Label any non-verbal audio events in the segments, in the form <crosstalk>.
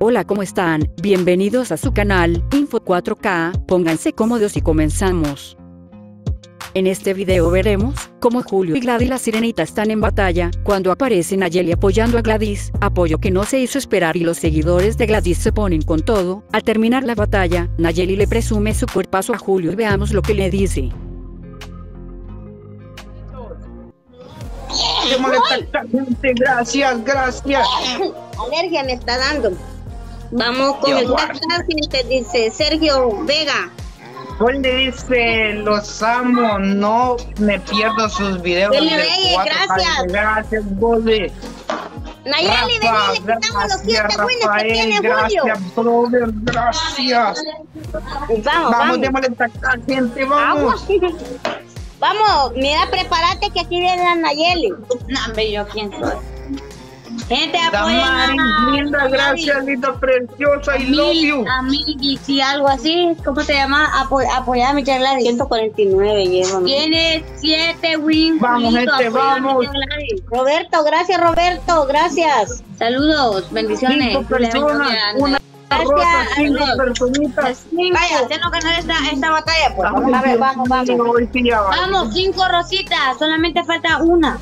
Hola, ¿cómo están? Bienvenidos a su canal, Info 4K, pónganse cómodos y comenzamos. En este video veremos cómo Julio y Gladys la sirenita están en batalla, cuando aparece Nayeli apoyando a Gladys, apoyo que no se hizo esperar y los seguidores de Gladys se ponen con todo. Al terminar la batalla, Nayeli le presume su cuerpazo a Julio y veamos lo que le dice. Qué molesta esta gente, gracias, gracias. Alergia me está dando. Vamos con Dios el hashtag, gente, dice Sergio Vega. Paul le dice, los amo, no me pierdo sus videos. Eli de Reyes, cuatro gracias. Gracias, Bobby. Nayeli, le quitamos los siete wins que tiene Julio. gracias, brother, gracias. Vamos, Vamos, vamos. démosle esta gente, vamos. <laughs> Vamos, mira, prepárate que aquí viene la Nayeli. No, hombre, yo quién soy. Gente, apoyen a- linda, a gracias, linda, preciosa, I love you. Mil amiguis y algo así, ¿cómo se llama? Apo apoyar a Michelle Gladys. 149 llevo. Tiene 7 wins. Vamos, gente, vamos. Roberto, gracias Roberto, gracias. Saludos, bendiciones. Cinco personas, una Gracias, rosa, cinco personitas. Vaya, tenemos que ganar esta, esta batalla, pues. Vamos, a ver, vamos, vamos. Vamos, cinco rositas, solamente falta una.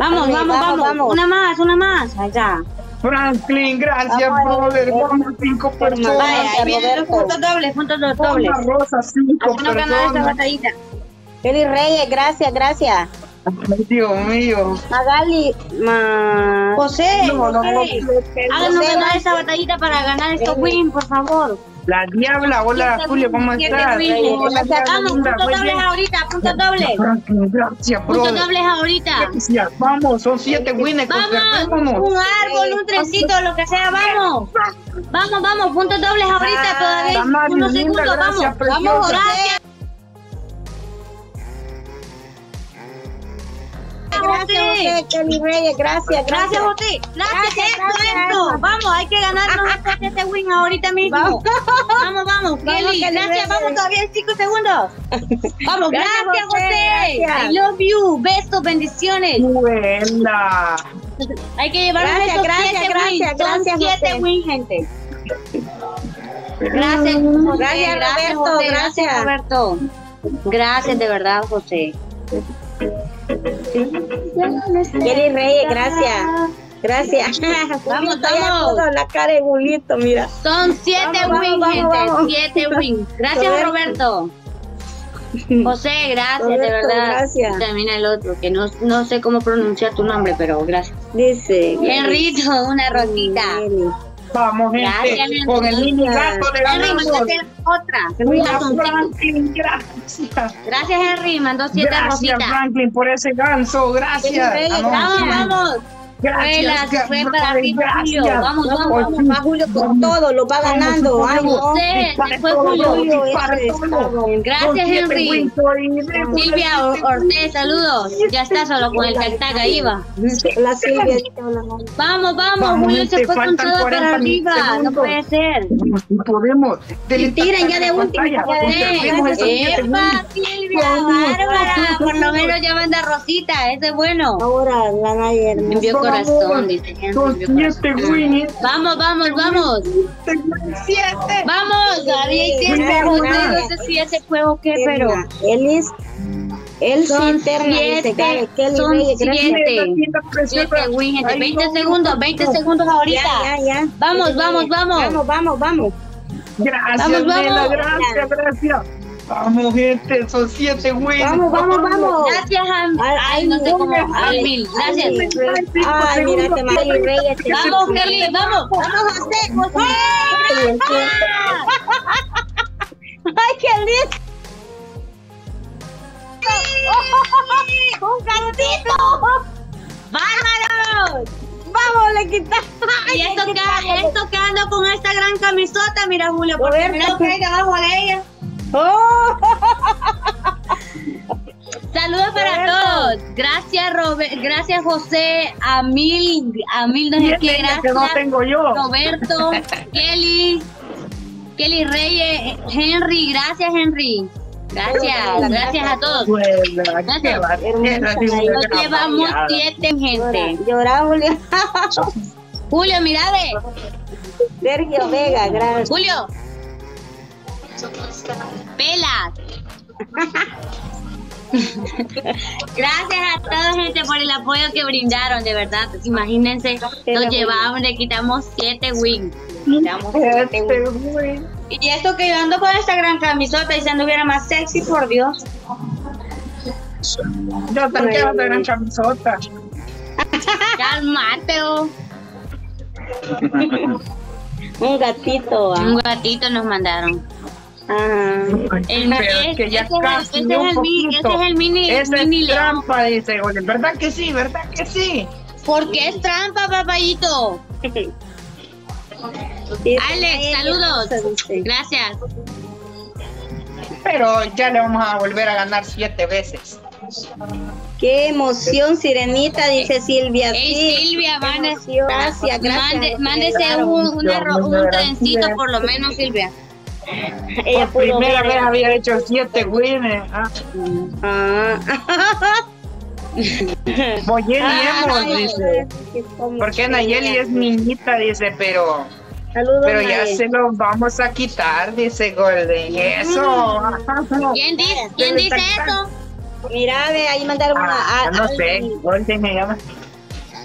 Vamos, vamos, vamos, vamos, vamos. Una más, una más. Allá. Franklin, gracias, Vamos, brother. Vamos, cinco personas. Vaya, Ahí vienen los puntos dobles, puntos do- dobles. Una rosa, cinco Así no ganar esta personas. batallita. Kelly Reyes, gracias, gracias. Dios mío. Magali, ma... José, No, no, no. José, háganos ganar esta batallita para ganar estos Sí. wins, por favor. La diabla, hola Julio, ¿cómo estás? linda, puntos dobles ahorita, puntos dobles. Gracias, Puntos brother. dobles ahorita. Gracias, vamos, son siete wins, Vamos, un árbol, un trencito, lo que sea, vamos. Vamos, vamos, puntos dobles ahorita, todavía unos segundos, vamos. Vamos, gracias. José, Kelly Reyes, gracias, Gracias, gracias. José. Gracias, Gracias, esto, gracias. esto. Vamos, hay que ganarnos siete win ahorita mismo. Vamos. <laughs> Vamos, vamos. Kelly, Kelly, gracias. Reyes. Vamos, todavía hay cinco segundos. <laughs> Vamos, Gracias, gracias, José, José. gracias. I love you. Besos, bendiciones. Buena. Hay que llevarnos Gracias, gracias, siete gracias, gracias, siete José. win, gente. Gracias, José. Gracias, Roberto, José. gracias. Roberto. Gracias, de verdad, José. Kelly Reyes, gracias. Gracias. <laughs> Vamos, vamos. puso la cara de Julito, mira. Son siete wins, gente. vamos. Siete wins. Gracias, Roberto. José, gracias, de Roberto, verdad. gracias. También el otro, que no, no sé cómo pronunciar tu nombre, pero gracias. Dice. Henrito, una rosita. Vamos, gente, Gracias, con el mini gato le ganamos. otra. Franklin, gracias. Gracias, Henry. Mandó siete Gracias, rositas. Franklin, por ese ganso. Gracias. Reyes, Vamos, vamos. Gracias, fue para arriba, Julio. gracias. Vamos, vamos, vamos. Va Julio con todo, lo va ganando. Ay, no. Se fue Julio. Gracias, Con Henry. Silvia siete Ortiz, saludos. Ya está solo con el tag ahí va. La Silvia. Vamos, vamos, Julio se fue con todo 40 para arriba. No puede ser. Sí podemos. Tiren ya de siete ¡Epa. Silvia! ¡Bárbara! Por lo menos ya manda Rosita, eso es bueno. Ahora la Nayer. Envió corazón, dice. Son siete. Vamos, vamos, vamos. Siete. Vamos, había siete no sé si ese juego qué, pero. Él sí son interna, dice siete, son siete. Siete win, gente. Ay, 20 no, segundos, 20 segundos ahorita. ya, ya. Vamos, Kelly vamos, Reyes. vamos. Vamos, vamos, vamos. Gracias, Vamos, vamos. Gracias, gracias. Vamos, gente, son siete wins. Vamos, vamos, vamos. Gracias, Am- Ay, Ay, no sé cómo. Ay, mil. Gracias. Ay, mírate, Kelly Reyes. te- Vamos, Kelly, vamos. Vamos, José, José. Ay, qué lindo. ¡Un gatito! ¡Bárbaro! Vamos, le quitamos. Y esto que, esto que ando con esta gran camisota, mira, Julio, porque mira lo que hay debajo de ella. Oh. <laughs> Saludos para todos. Gracias, Robert, gracias, José, a mil, a mil no sé qué, que no gracias. tengo yo. Roberto, <laughs> Kelly, Kelly Reyes, Henry, gracias, Henry. Gracias, gracias a todos. Ahí Nos llevamos gracias. siete, gente. Llora, Julio. <laughs> Julio, mira, ve. Sergio Vega, gracias. Julio. Pelas. Gracias a toda gente por el apoyo que brindaron, de verdad. Imagínense, nos llevamos, le quitamos siete wings. Quitamos siete wings. Y esto que yo ando con esta gran camisota y si anduviera más sexy, por Dios. Yo también quiero tener una camisota. Calmate, oh. <laughs> Un gatito. ah. Un gatito nos mandaron. Ajá. El, Pero es- que ya ese, es- casi ese es el, mi- ese es el mini, Esa mini es león. trampa, dice Ole. ¿Verdad que sí? ¿Verdad que sí? ¿Por qué es trampa, papayito? Alex, saludos. Gracias. Pero ya le vamos a volver a ganar siete veces. Qué emoción, Sirenita, dice Silvia. Ey, Sí, Silvia, mande. Gracias, gracias. mándese un, una ro- un trencito por lo menos, Silvia. Ella Por pudo primera ver. vez había hecho siete wins. Ah, Ah. Boyeli Ah, hemos, Nayeli, dice. Porque Nayeli es niñita, dice, pero Saludos, pero ya Nayeli. se los vamos a quitar, dice Golden. Y eso. <laughs> ¿Quién dice, ¿quién dice eso? Mira, ve, ahí mandaron una. Ah, a- no sé. Golden me llama.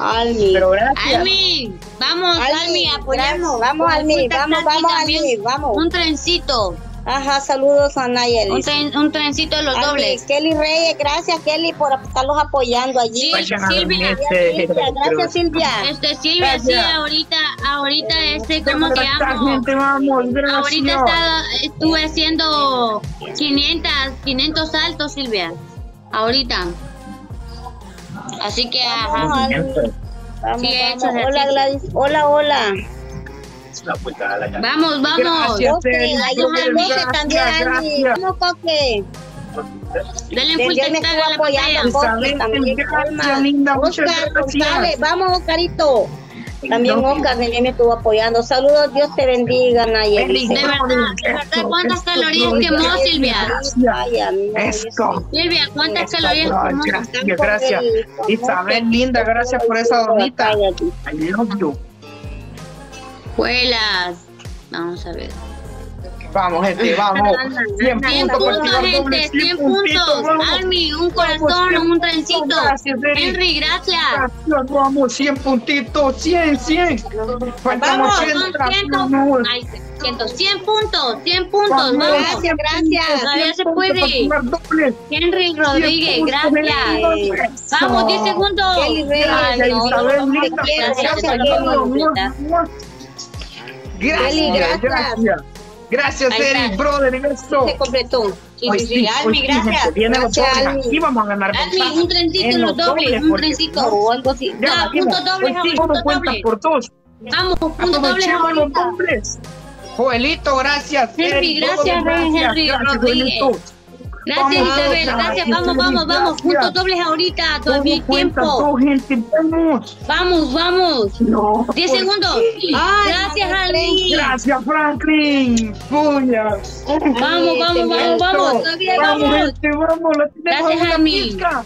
Almi. Pero gracias. Almi, vamos, Almi, apoyamos. gracias. Vamos, Almi, vamos, vamos. Almi, vamos. Un trencito, Ajá, saludos a Nayeli. un, tren- un trencito de los Almi, dobles. Kelly Reyes, gracias Kelly por estarlos apoyando allí. Sí, Silvia. dormirse, Silvia, gracias Silvia. Este, Silvia, sí, Gracias. ahorita, ahorita, este, ¿cómo vamos, gracias. Ahorita estaba, estuve haciendo 500, 500 saltos, Silvia. Ahorita. Así que, Vamos, ajá. Vamos, Sí, he hecho vamos. Hola. Gladys, hola, hola. Vamos, vamos. Gracias, hay un gracias, también. Vamos, Coque. Denle full a la pantalla. apoyando, Coque Isabel, también. gracias, Calma. linda, muchas Oscar gracias. González, vamos, Oscarito. También No. Oscar también me estuvo apoyando. Saludos, Dios te bendiga, Nayeli. De verdad, de verdad, ¿cuántas calorías quemó, Silvia? Ay, amigo. Silvia, ¿cuántas calorías quemó? Gracias, gracias. Isabel, linda, gracias por esa donita. I love you. Vamos a ver. Vamos, gente, vamos. 100 100 puntos gente, 100 puntitos, puntos. Almi, un corazón, un trencito. Henry, gracias. Gracias, vamos, 100 puntitos, 100, 100. Faltan Vamos, Son 80. 100, vamos. ay, 100, 100 puntos, 100 puntos, Vamos, vamos. Gracias, gracias. Todavía se 100 puntos puede. Henry 100 Rodríguez, gracias. Vamos, 10 segundos. Gracias, gracias, gracias. Eric, brother, en esto. Se completó. Hoy sí, Almi, gracias. Vienen los dobles. Aquí vamos a ganar Almi, un trencito En los dobles, un trencito o algo así. Ya, Hoy sí, puntos todo cuenta dobles. por todos. Vamos, dobles Aprovechemos los dobles. Joelito, gracias. Henry, gracias, Henry Rodríguez. Gracias, Vamos, Isabel. Gracias, vamos, vamos, vamos. Puntos dobles ahorita. Todavía hay tiempo. gente, vamos. Vamos, vamos. No. 10 por- segundos. Ay, Gracias. Almi. Gracias, Franklin. Vamos, vamos, vamos, vamos. Todavía Vamos, vamos. gente, vamos. La tenemos Gracias, a.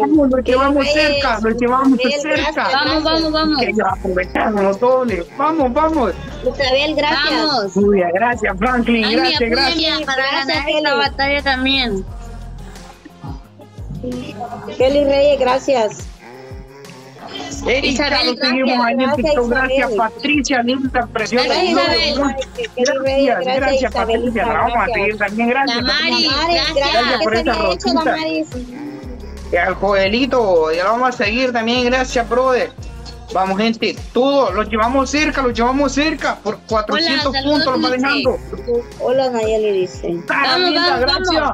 Vamos, lo llevamos cerca, lo llevamos cerca. Vamos, vamos, vamos. Que aprovechamos los dobles. Vamos, vamos. Isabel, gracias. Vamos. Puya, gracias, Franklin. Almi, Gracias, gracias. para Gracias, ganar Kelly. batalla también. Kelly Reyes, gracias. Erika, Isabel, lo seguimos ahí en TikTok. Gracias. Patricia, linda, preciosa. Gracias, Gracias, Patricia. La vamos a seguir también. Gracias. Gracias. por ¿Qué esa se había hecho, rosita. Y al Joelito, ya lo vamos a seguir también. Gracias, brother. Vamos, gente, todo lo llevamos cerca, lo llevamos cerca. Por 400 Hola, saludos, puntos lo va dejando. Hola, Nayeli dice. Vamos, vamos, gracias.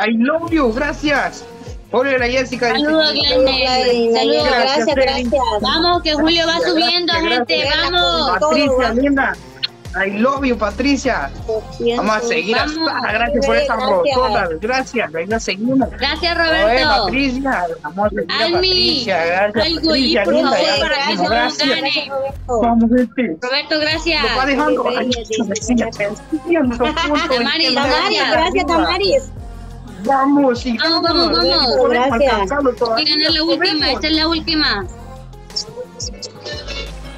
I love you, gracias. Hola, la Jessica. Saludos, Glenn. Saludos. Gracias, Gracias, gracias. Vamos, que Julio va subiendo, Gracias, gente. gracias. Vamos. Patricia, linda. I love you, Patricia. Vamos a seguir Vamos. hasta. Gracias por esas rototas. Gracias, ahí la seguimos. Gracias, Oye, Roberto. Patricia, vamos a seguir a Almi, Patricia. Gracias, algo ahí, Patricia, por linda. favor, para que se Gracias. gane. Vamos, gente. Roberto, gracias. Lo va dejando. Ay, <laughs> Gracias. Damaris. Vamos, y Vamos, vamos, vamos. podemos Gracias. Quieren es la última, esta es la última.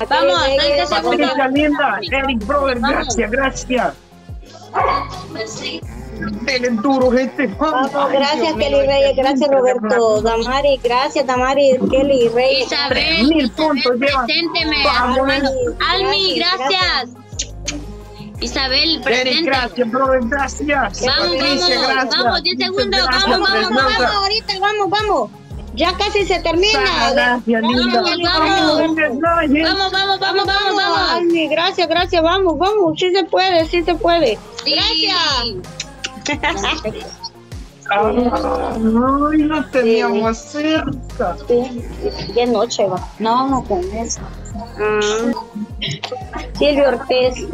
Vamos, Reyes, 30 segundos. Linda, Eric Brother, Vamos. gracias, gracias. Duro, gente. Vamos, Ay, gracias Dios Kelly Reyes, este gracias Roberto, Damari, gracias Damari, Kelly Reyes. Isabel, Mil puntos Isabel, lleva. presénteme. Vamos, Almi, gracias. Isabel, presente. gracias, brother, gracias. Vamos, Patricia, vamos, gracias. vamos, 10 segundos, Gracias, vamos, vamos, preciosa. Vamos, ahorita, vamos, vamos. Ya casi se termina. Gracias, linda. Vamos, vamos. Vamos, vamos, vamos, vamos, vamos. Gracias, gracias, vamos, vamos, sí se puede, sí se puede. Sí. Gracias. Ay, no teníamos cerca. Sí, es noche, va. No, no con eso. Ah. Silvio Ortiz.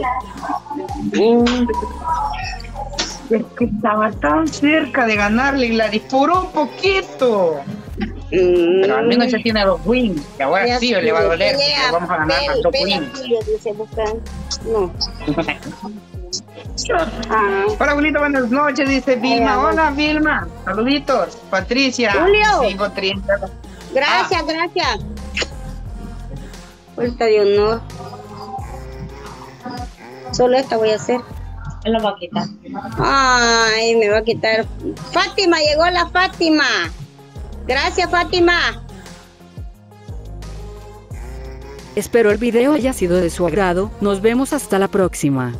Mm. Es que estaba tan cerca de ganarle Gladys por un poquito. Pero al menos ya tiene dos wins. Y ahora Ya sí le va a doler. pelea, Vamos a ganar dos pelea, wins. Ah. Hola, bonito, buenas noches, dice Vilma. Hola. Hola, Vilma. Saluditos. Patricia. Julio. Gracias, gracias. Vuelta de honor. Solo esta voy a hacer. Él lo va a quitar. Ay, me va a quitar. Fátima, llegó la Fátima. Gracias, Fátima. Espero el video haya sido de su agrado, nos vemos hasta la próxima.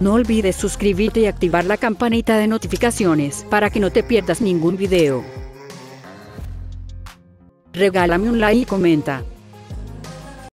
No olvides suscribirte y activar la campanita de notificaciones para que no te pierdas ningún video. Regálame un like y comenta.